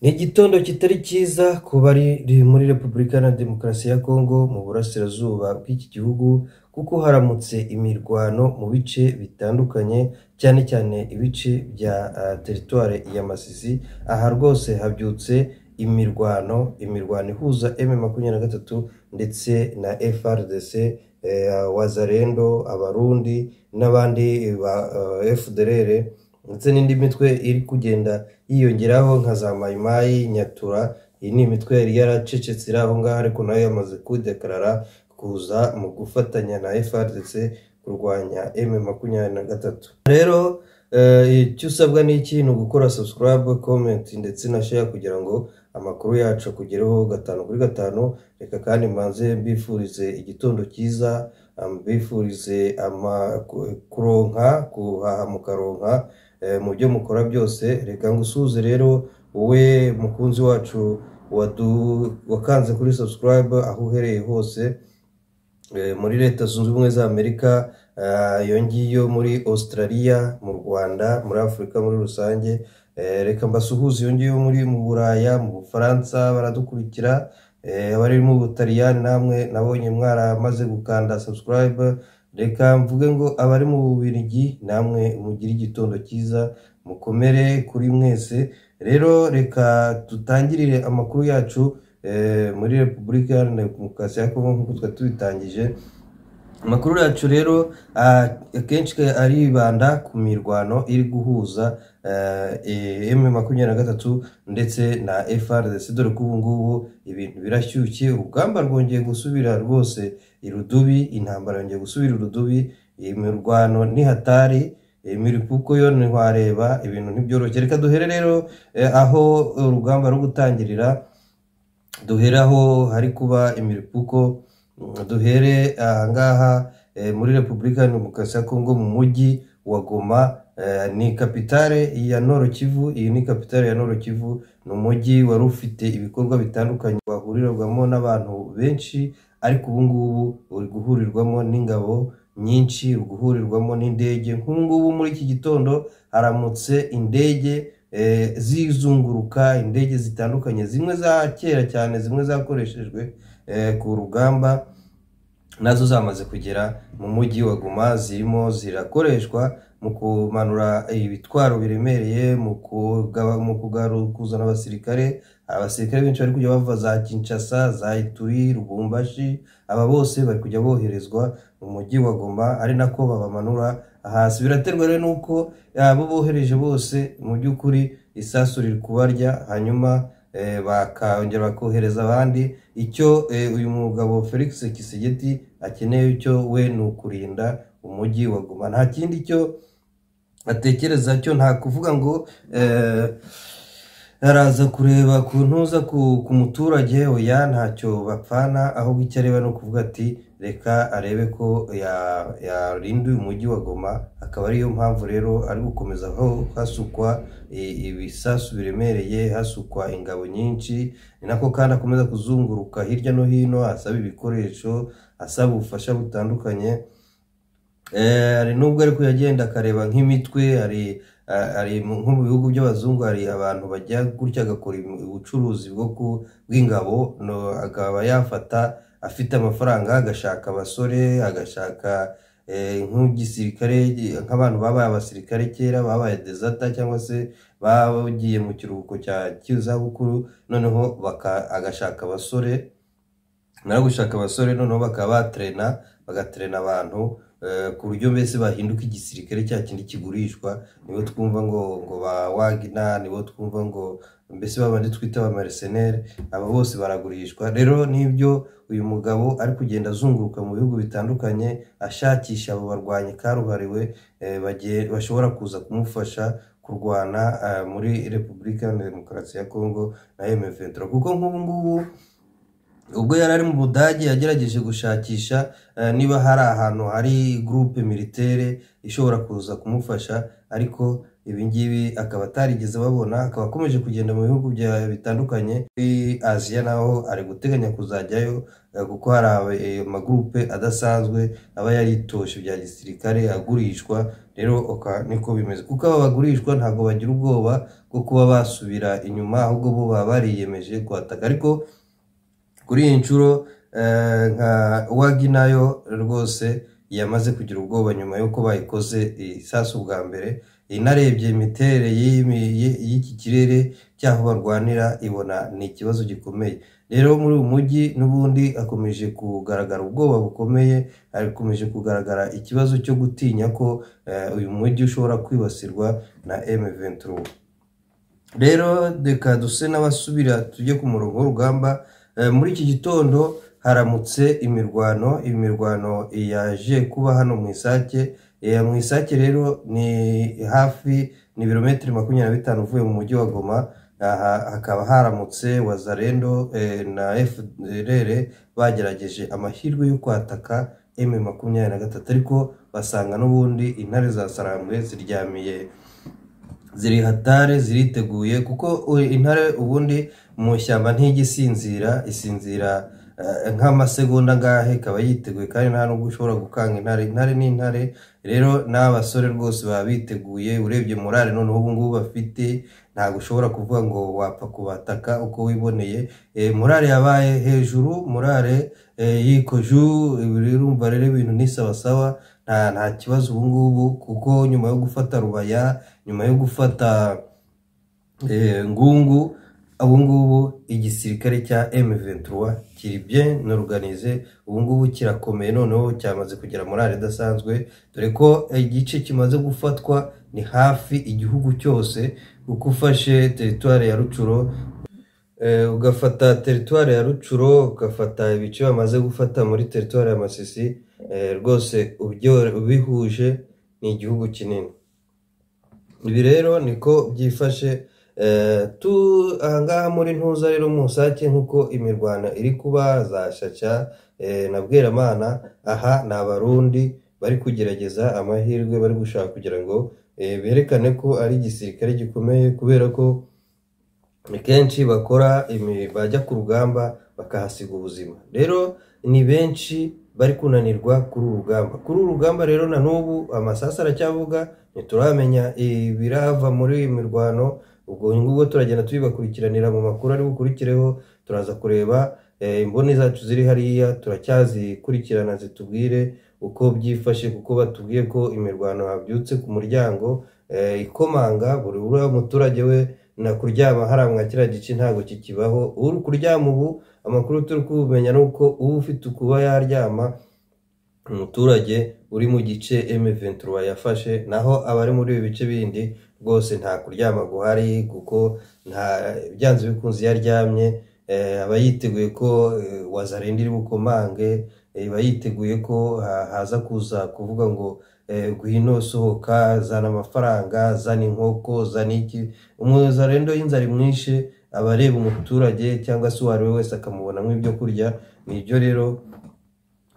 Ni igitondo kitari cyiza ku bari muri Repubulika Iharanira Demokarasi ya Kongo mu burasirazuba bw'iki gihugu kuko haramutse imirwano mu bice bitandukanye cyane cyane ibice bya teritwari ya Masisi. Aha rwose habyutse imirwano imirwano ihuza M makumyabiri na gatatu ndetse na FRDC eh, Wazalendo Abarundi n'abandi ba uh, FDLR ndetse n'indi mitwe iri kugenda yiyongeraho nka za mayimayi nyatura iyi ni imitwe yari yaracecetse iri aho ngaho ariko na yo yamaze kudekarara kuza mu gufatanya na FRDC kurwanya M makumyabiri na gatatu. Rero icyo usabwa ni iki? Ni ugukora subscribe comment ndetse na share kugira ngo amakuru yacu akugereho gatanu kuri gatanu. Reka kandi mbanze mbifurize igitondo cyiza mbifurize kuronka kuhaha mukaronka. Mu byo mukora byose reka ngusuhuze rero wowe mukunzi wacu wakanze kuri subscribe aho uhereye hose muri leta zunze ubumwe za amerika iyo ngiyo muri australia mu rwanda muri afurika muri rusange. Reka mbasuhuze iyo ngiyo muri mu buraya mu bufaransa baradukurikira. Abari mu butaliyani namwe nabonye mwaramaze gukanda subscribe reka mvuge ngo abari mu bubirigi namwe mugire igitondo cyiza mukomere kuri mwese. Rero reka dutangirire amakuru yacu muri repubulika iharanira demokarasi ya kongo nk'uko twari tubitangije. Amakuru yacu rero akenshi aribanda ku mirwano iri guhuza M makumyabiri na gatatu ndetse na FRDC dore ko ubu ngubu ibintu birashyushye urugamba rwongeye gusubira rwose irudubi intambara yongeye gusubira irudubi imirwano nihatari imiripuko yo ntiwareba ibintu ntibyoroshye. Reka duhere rero aho urugamba rwo gutangirira duhere aho hari kuba imiripuko duhere ahangaha muri repubulika ya demokarasi ya kongo mu mujyi wa goma ni kapitale ya noro kivu iyi ni kapitale ya noro kivu ni umujyi wari ufite ibikorwa bitandukanye wahurirwamo n'abantu benshi ariko ubu ngubu uri guhurirwamo n'ingabo nyinshi uri guhurirwamo n'indege. Nk'ubu ngubu muri iki gitondo haramutse indege zizunguruka indege zitandukanye. Zimwe za kera cyane zimwe zakoreshejwe ku rugamba na zo zamaze kugera mu mujyi wa guma zirimo zirakoreshwa mu kumanura ibitwaro biremereye mu kuzana abasirikare abasirikare benshi bari kujya bava za kinshasa za ituri rubumbashi aba bose bari kujya boherezwa mu mujyi wa goma ari nako babamanura. Hasi biraterwa rero n'uko abo bohereje bose mu by'ukuri isasu riri kubarya hanyuma bakongera bakohereza abandi. Icyo uyu mugabo felix kisegeti akeneye cyo we ni ukurinda umujyi wa goma. Nta kindi cyo atekereza cyo nta kuvuga ngo araza kureba ku ntuza ku muturage oya ntacyo bapfana. Ahubwo icyo areba ni ukuvuga ati reka arebe ko yarinda uyu mujyi wa goma. Akaba ariyo mpamvu rero ari gukomeza hasukwa ibisasu biremereye hasukwa ingabo nyinshi. Ni nako kandi akomeza kuzunguruka hirya no hino asaba ibikoresho asaba ubufasha butandukanye. Hari nubwo ariko yagenda akareba nk'imitwe hari nko mu bihugu by'abazungu hari abantu bajya gutya agakora ubucuruzi bw'ingabo akaba yafata afite amafaranga agashaka abasore agashaka nk'igisirikare nk'abantu babaye abasirikare kera babaye dezata cyangwa se bagiye mu kiruhuko cy'izabukuru noneho agashaka abasore gushaka abasore noneho bakaba baterena bagaterena abantu ku buryo mbese bahinduka igisirikare cya kindi kigurishwa nibo twumva ngo ngo ba wagina nibo twumva ngo mbese babandi twita ba mariseneri aba bose baragurishwa. Rero n'ibyo uyu mugabo ari kugenda azunguruka mu bihugu bitandukanye ashakisha abo barwanyi karuhariwe bashobora kuza kumufasha kurwana muri repubulika ya demokarasi ya kongo na emeventura kuko nk'ubu ngubu ubwo yari ari mu budage yagerageje gushakisha niba hari ahantu hari gurupe militere ishobora kuza kumufasha ariko ibingibi akaba atarigeze babona akaba akomeje kugenda mu bihugu bitandukanye muri aziya naho ari guteganya kuzajyayo kuko hari amagurupe adasanzwe aba yaritoshe bya gisirikare agurishwa rero niko bimeze. Kuko aba bagurishwa ntabwo bagira ubwoba bwo kuba basubira inyuma ahubwo bo baba bariyemeje kuhataka ariko kuri iyi nshuro eh, nka wagi na yo rwose yamaze kugira ubwoba nyuma y'uko bayikoze isasu bwa mbere. Inarebye imiterere y'iki kirere cy'aho barwanira ibona ni ikibazo gikomeye. Rero muri uyu mujyi n'ubundi hakomeje kugaragara ubwoba bukomeye hakomeje kugaragara ikibazo cyo gutinya ko eh, uyu mujyi ushobora kwibasirwa na M23. Rero reka duse n'abasubira tujye ku murongo w'urugamba muri iki gitondo haramutse imirwano imirwano yaje kuba hano mu isake. Eh, mu isake rero ni hafi ni ibirometero makumyabiri na bitanu uvuye mu mujyi wa goma. Aha hakaba haramutse wazarendo eh, na fdr bagerageje amahirwe yo kwataka m makumyabiri na gatatu ariko basanga n'ubundi intare za sarambwe ziryamiye. Ziri hatare ziriteguye kuko intare ubundi mu ishyamba ntijya isinzira isinzira eh, nk'amasegonda angahe ikaba yiteguye kandi nta nubwo ushobora gukanga intare. Intare ni intare rero n'abasore rwose baba biteguye urebye morale noneho ubu ngubu bafite ntabwo ushobora kuvuga ngo wapfa kubataka uko wiboneye. Eh, morale yabaye hejuru morale eh, yikoju urumva rero ibintu ni sawasawa nta kibazo ubu ngubu kuko nyuma yo gufata rubaya nyuma yo gufata eh, ngungu ubu ngubu igisirikare cya M23 kiri bien organize ubu ngubu kirakomeye noneho cyamaze kugera morale idasanzwe dore ko igice kimaze gufatwa ni hafi igihugu cyose kuko ufashe teritwari ya Rucuro ugafata teritwari ya rucuro ugafata ibice bamaze gufata muri teritwari ya masisi. Eh, rwose ubihuje ni igihugu kinini. Ibi rero niko byifashe. Eh, ahangaha muri ntuza rero mu nsake nk'uko imirwano iri kuba za shaca eh, na bweramana aha ni abarundi bari kugerageza amahirwe bari gushaka kugira ngo eh, berekane ko ari igisirikare gikomeye kubera ko ni kenshi bakora bajya ku rugamba bakahasiga ubuzima. Rero ni benshi bari kunanirwa kuri uru rugamba. Kuri uru rugamba rero na n'ubu amasasu aracyavuga ntituramenya ibirava muri iyi mirwano ubwo ngubwo turagenda tubibakurikiranira mu makuru ari bukurikireho turaza kureba eh, imboni zacu ziri hariya turacyazikurikirana zitubwire uko byifashe kuko batubwiye ko imirwano habyutse ku muryango eh, ikomanga buri muturage we na kuryama hariya mwa kiriya gice ntabwo kikibaho. Uri kuryama ubu amakuru turi kubumenya ni uko uba ufite ukuba yaryama umuturage uri mu gice M23 yafashe naho abari muri ibi bice bindi rwose nta kuryama guhari kuko nta byanze bikunze iyo aryamye eh, aba yiteguye ko eh, wazarenda iri eh, aba yiteguye ko ha- haza kuza kuvuga ngo eh, ngwino sohoka zana amafaranga zana inkoko zana iki? Umuzarendo y'inzara imwishe aba areba umuturage cyangwa se uwo ari we wese akamubonamo ibyo kurya. Nibyo rero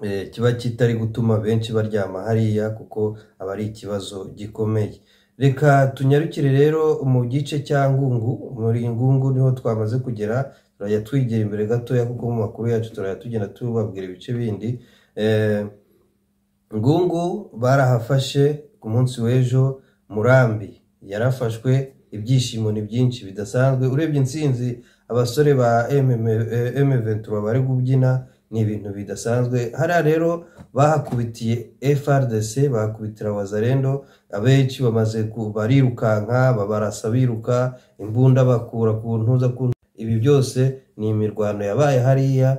eh, kiba kitari gutuma benshi baryama hariya kuko aba ari ikibazo gikomeye. Reka tunyarukire rero mu gice cya ngungu. Muri ngungu ni ho twamaze kugera. Turajya twigera imbere gatoya kuko mu makuru yacu turajya tugenda tubabwira ibice bindi. Eh, ngungu barahafashe ku munsi w'ejo murambi yarafashwe ibyishimo ni byinshi bidasanzwe. Urebye intsinzi abasore ba M23 bari kubyina ni ibintu bidasanzwe. Hariya rero bahakubitiye FRDC bahakubitira wazarendo abenshi bamaze barirukanka babarasa biruka imbunda bakura ku ntuza ku ibi byose ni imirwano yabaye hariya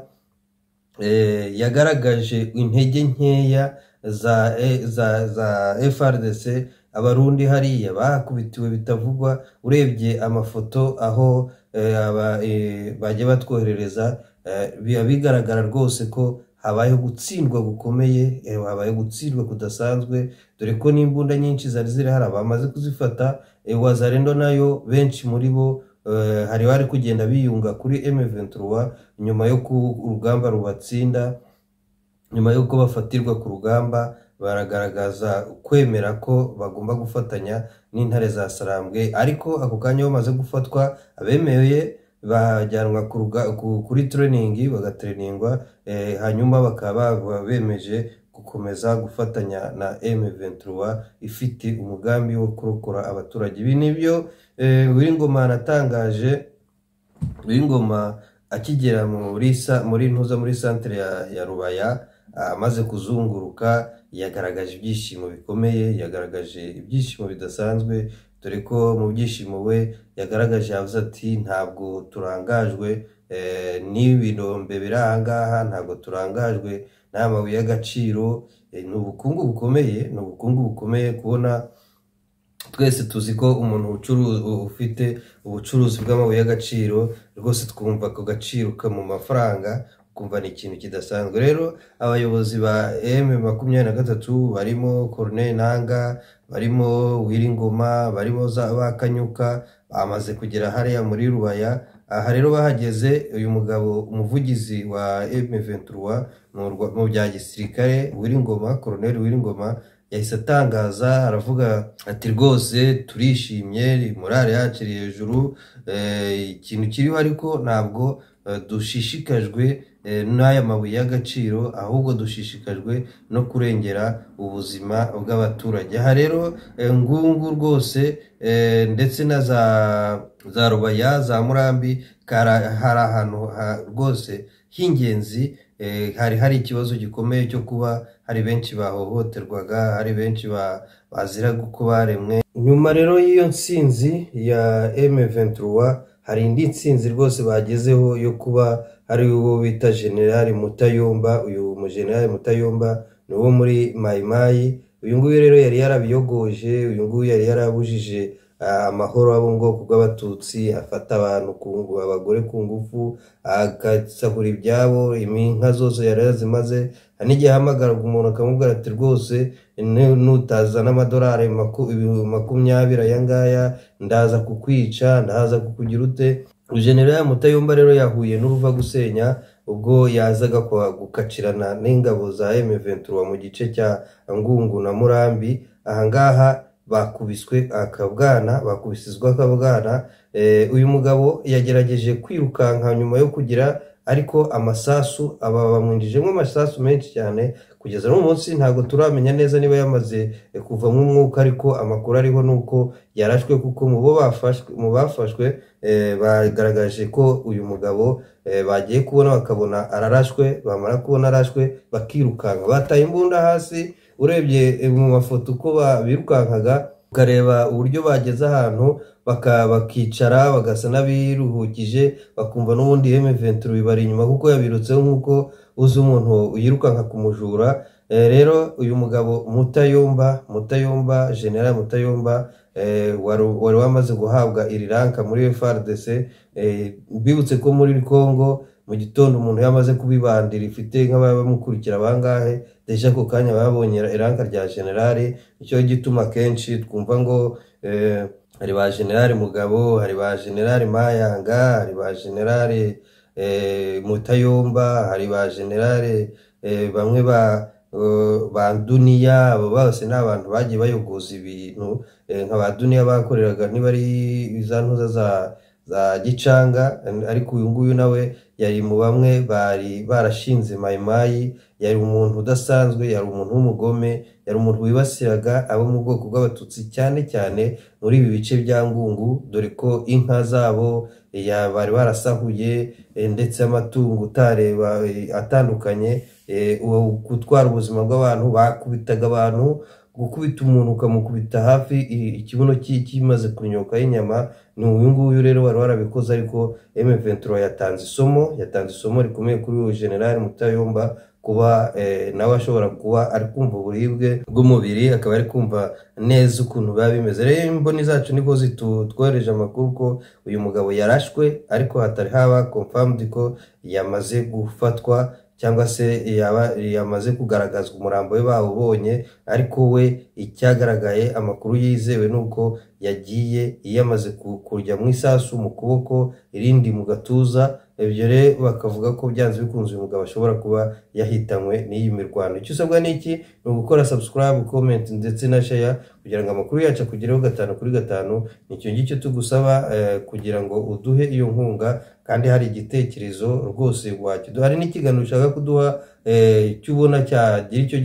eh, yagaragaje intege nkeya za, eh, FRDC abarundi hariya bahakubitiwe bitavugwa urebye amafoto aho eh, bajya batwoherereza biba bigaragara rwose ko habayeho gutsindwa gukomeye eh, habayeho gutsindwa kudasanzwe dore ko n'imbunda nyinshi zari ziri hari abamaze kuzifata wazarendo na yo benshi muri bo hari bari kugenda biyunga kuri M23 nyuma yo ku urugamba rubatsinda nyuma y'uko bafatirwa ku rugamba baragaragaza kwemera ko bagomba gufatanya n'intare za sarambwe. Ariko ako kanya bamaze gufatwa abemeye bajyanwa kuri training bagatrainingwa eh, hanyuma bakaba ba- bemeje gukomeza gufatanya na M23 ifite umugambi wo kurokora abaturage. Ibi ni byo eh, Uwiringoma anatangaje Uwingoma akigera muri ntuza muri santere ya, ya Rubaya amaze kuzunguruka yagaragaje ibyishimo bikomeye yagaragaje ibyishimo bidasanzwe dore ko mu byishimo we yagaragaje yavuze ati ntabwo turangajwe eh, n'ibinombe biri aha ngaha ntabwo turangajwe n'aya mabuye y'agaciro. Eh, ni ubukungu bukomeye ni ubukungu bukomeye kubona twese tuzi ko umuntu ufite ubucuruzi bw'amabuye y'agaciro rwose twumva ako gaciro mu mafaranga kumva ni ikintu kidasanzwe. Rero abayobozi ba M makumyabiri na gatatu barimo Corneille Nanga barimo Wiringoma barimo ba Kanyuka bamaze kugera hariya muri Rubaya. Aha rero bahageze uyu mugabo umuvugizi wa M23 mu bya gisirikare Wiringoma Colonel Wiringoma yahise atangaza aravuga ati rwose turishimye morale yacu iri hejuru eh, ikintu kiriho ariko ntabwo dushishikajwe eh, n'aya mabuye y'agaciro ahubwo dushishikajwe no kurengera ubuzima bw'abaturage. Aha rero eh, ngungu rwose eh, ndetse na za rubaya za murambi hari ahantu ha- rwose h'ingenzi eh, hari hari ikibazo gikomeye cyo kuba hari benshi bahohoterwaga hari benshi ba- baziraga uko baremwe. Nyuma rero y'iyo nsinzi ya M23 hari indi nsinzi rwose bagezeho yo kuba hari uwo bita generali Mutayomba. Uyu mujenerali Mutayomba ni uwo muri Mayimayi uyu nguyu rero yari yarabiyogoje uyu nguyu yari yarabujije amahoro abo mu bwoko bw'abatutsi afata abantu abagore ku ngufu agasahura ibyabo inka zose yari yazimaze hari n'igihe ahamagaraga umuntu akamubwira ati rwose nu- nutazana amadolari makumyabiri aya ngaya ndaza kukwica ndaza kukugira ute? Generali mutayomba rero yahuye n'uruva gusenya ubwo yazaga gukacirana n'ingabo za M23 mu gice cya Ngungu na Murambi. Ahangaha bakubiswe akabwana bakubisizwa akabwana. Eh, uyu mugabo yagerageje kwirukanka nyuma yo kugira ariko amasasu aba bamwinjijemo amasasu menshi cyane. Kugeza n'uyu munsi ntabwo turamenya neza niba yamaze eh, kuvamo umwuka ariko amakuru ariho ni uko yarashwe kuko mu bo bafashwe eh, bagaragaje ko uyu mugabo bagiye kubona bakabona ararashwe bamara kubona arashwe bakirukanka. Bataye imbunda hasi urebye eh, mu mafoto uko birukankaga ukareba uburyo bageze ahantu bakicara bagasa n'abiruhukije bakumva n'ubundi M23 bibari inyuma kuko yabirutseho nk'uko uzi umuntu yirukanka ku mujura. Eh, rero uyu mugabo Mutayomba Mutayomba General Mutayomba eh, wari wamaze guhabwa iri ranka muri FRDC bibutse ko muri Congo mu gitondo umuntu yamaze kubibandira ifite nk'abamukurikira bangahe deja ako kanya babonye iranka rya generali ni cyo gituma kenshi twumva ngo eh, hari ba generali Mugabo hari ba generali Mayanga hari ba generali eh, Mutayomba hari ba generali eh, bamwe ba eh, ba duniya abo bose ni abantu bagiye bayogoza ibintu eh, nka ba duniya bakoreraga niba ari za ntuza za za gicanga ariko uyu nguyu nawe yari mu bamwe bari barashinze mayimayi yari umuntu udasanzwe yari umuntu w'umugome yari umuntu wibasiraga abo mu bwoko bw'abatutsi cyane cyane muri ibi bice bya ngungu dore ko inka zabo bari barasahuye eh, ndetse amatungo utareba eh, atandukanye eh, uwo gutwara ubuzima bw'abantu bakubitaga abantu gukubita umuntu ukamukubita hafi ikibuno kimaze kunyokaho inyama ni uyu nguyu rero wari warabikoze ariko M23 yatanze isomo yatanze isomo rikomeye kuri uyu general Mutayomba kuba eh, nawe ashobora kuba ari kumva uburibwe bw'umubiri akaba ari kumva neza ukuntu biba bimeze. Rero imboni zacu niko zitwohereje amakuru ko uyu mugabo yarashwe ariko hatari haba confirmed ko yamaze gufatwa cyangwa se yamaze kugaragazwa umurambo we bawubonye ariko we icyagaragaye amakuru yizewe ni uko yagiye yamaze ku- kurya mu isasu mu kuboko irindi mu gatuza ibyo rero bakavuga ko byanze bikunze uyu mugabo ashobora kuba yahitanywe n'iyi mirwano. Icyo usabwa ni iki? Ni ugukora subscribe comment ndetse na share kugira ngo amakuru yacu akugereho gatanu kuri gatanu. Nicyo ngicyo tugusaba eh, kugira ngo uduhe iyo nkunga kandi hari igitekerezo rwose wakiduha hari n'ikiganiro ushaka kuduha eh, icyo ubona cyagira icyo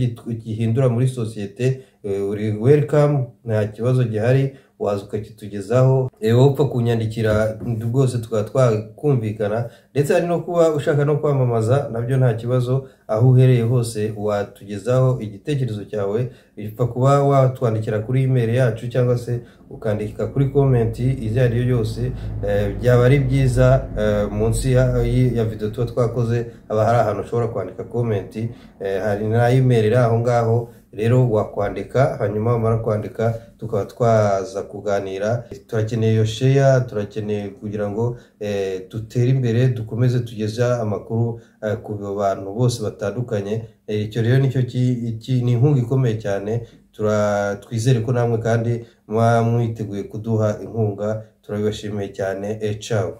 gihindura muri sosiyete eh, uri welcome nta kibazo gihari. Waza ukakitugezaho wowe upfa kunyandikira rwose tukaba twakumvikana ndetse hari no kuba ushaka no kwamamaza na byo nta kibazo. Aho uhereye hose watugezaho igitekerezo cyawe upfa kuba watwandikira kuri email yacu cyangwa se ukandika kuri komenti iyo ari yo yose eh, byaba ari byiza eh, munsi ya, video tuba twakoze haba hari ahantu ushobora kwandika komenti eh, hari na email iri aho ngaho. Rero wakwandika hanyuma wamara kwandika tukaba twaza kuganira. Turakeneye iyo sheya turakeneye kugira ngo eh, dutere imbere dukomeze tugeze amakuru eh, ku bantu bose batandukanye. Eh, icyo rero ni cyo ni inkunga ikomeye cyane. Twizere ko namwe kandi muba mwiteguye kuduha inkunga. Turabibashimiye cyane. Eh, ciao.